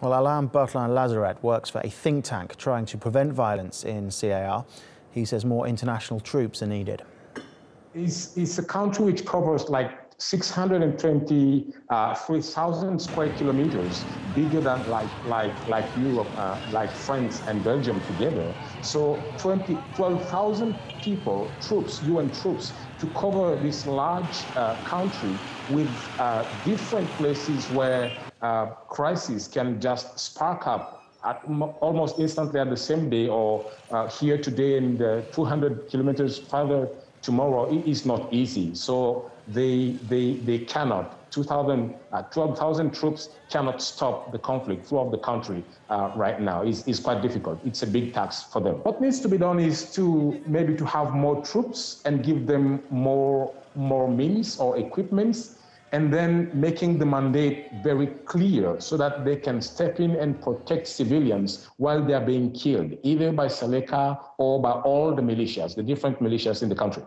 Well, Alain Bertrand Lazaret works for a think tank trying to prevent violence in CAR. He says more international troops are needed. It's, it's a country which covers like 623,000 uh, square kilometers, bigger than like like like Europe, uh, like France and Belgium together. So 20, 12,000 people, troops, UN troops, to cover this large uh, country with uh, different places where uh, crises can just spark up at almost instantly at the same day or uh, here today and 200 kilometers further tomorrow it is not easy. So they, they, they cannot. 2,000, uh, 12,000 troops cannot stop the conflict throughout the country uh, right now. It's, it's quite difficult. It's a big task for them. What needs to be done is to maybe to have more troops and give them more, more means or equipments and then making the mandate very clear so that they can step in and protect civilians while they are being killed, either by Seleka or by all the militias, the different militias in the country.